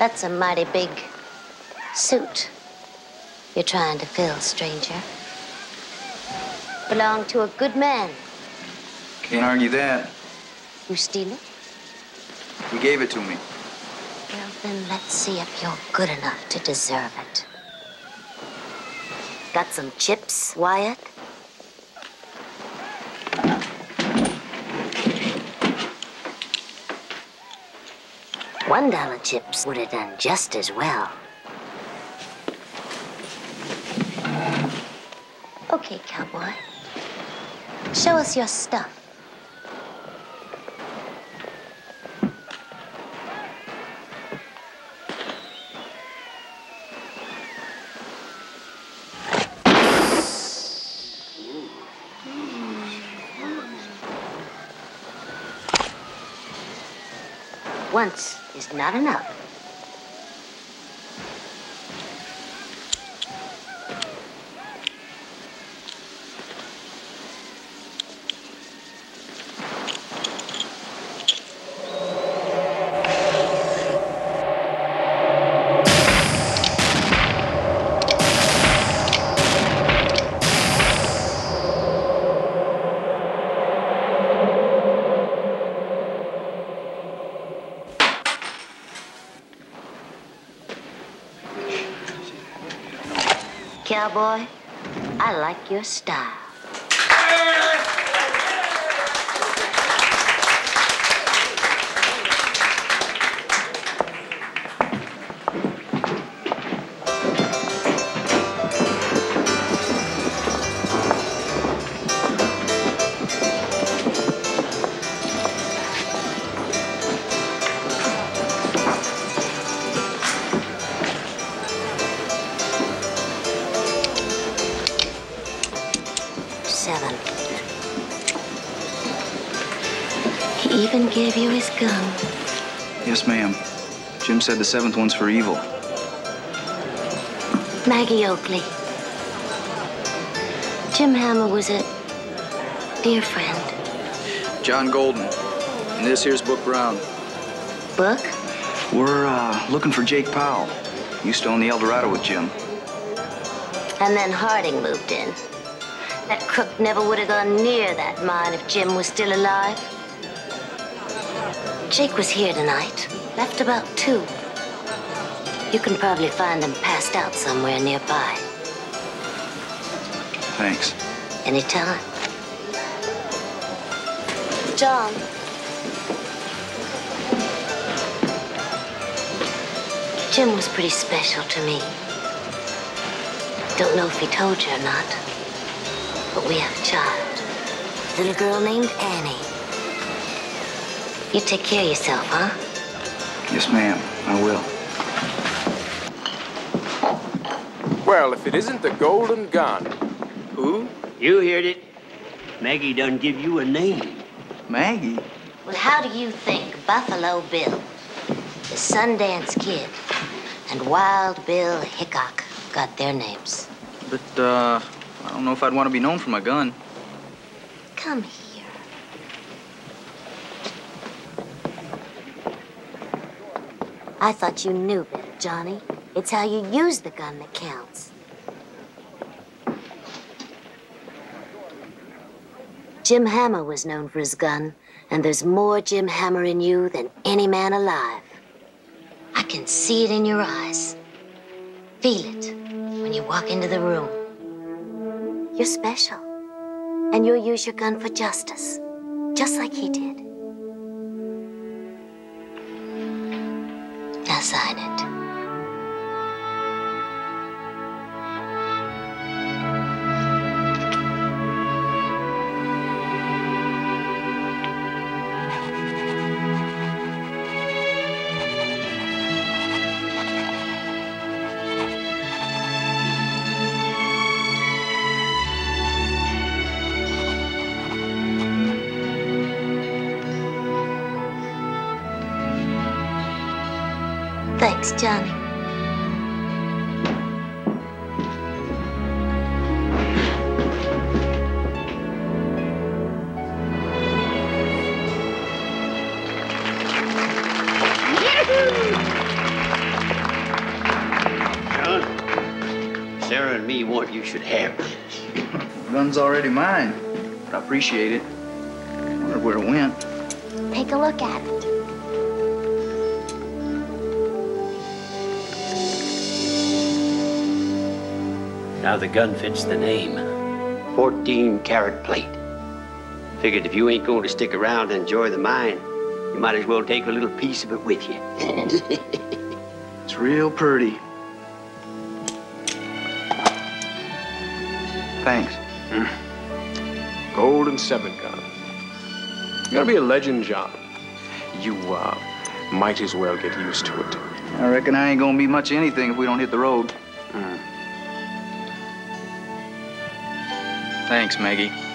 That's a mighty big suit you're trying to fill, stranger. Belong to a good man. Can't argue that. You steal it? He gave it to me. Well, then let's see if you're good enough to deserve it. Got some chips, Wyatt? One dollar chips would have done just as well. Okay, cowboy. Show us your stuff. Once is not enough. Cowboy, I like your style. Even gave you his gun. Yes, ma'am. Jim said the seventh one's for evil. Maggie Oakley. Jim Hammer was a dear friend. John Golden. And this here's Book Brown. Book? We're uh, looking for Jake Powell. Used to own the Eldorado with Jim. And then Harding moved in. That crook never would have gone near that mine if Jim was still alive. Jake was here tonight. Left about two. You can probably find him passed out somewhere nearby. Thanks. Anytime. John. Jim was pretty special to me. Don't know if he told you or not, but we have a child. A little girl named Annie. You take care of yourself, huh? Yes, ma'am. I will. Well, if it isn't the Golden Gun. Who? You heard it. Maggie done give you a name. Maggie? Well, how do you think Buffalo Bill, the Sundance Kid, and Wild Bill Hickok got their names? But, uh, I don't know if I'd want to be known for my gun. Come here. I thought you knew better, Johnny. It's how you use the gun that counts. Jim Hammer was known for his gun, and there's more Jim Hammer in you than any man alive. I can see it in your eyes. Feel it when you walk into the room. You're special, and you'll use your gun for justice, just like he did. Sign it. Thanks, Johnny. Sarah and me want you should have this. Gun's already mine, but I appreciate it. I wonder where it went. Take a look at it. Now the gun fits the name. 14 karat plate. Figured if you ain't going to stick around and enjoy the mine, you might as well take a little piece of it with you. It's real pretty. Thanks. Golden seven gun. You gotta be a legend, John. You, uh, might as well get used to it. I reckon I ain't gonna be much of anything if we don't hit the road. Thanks, Maggie.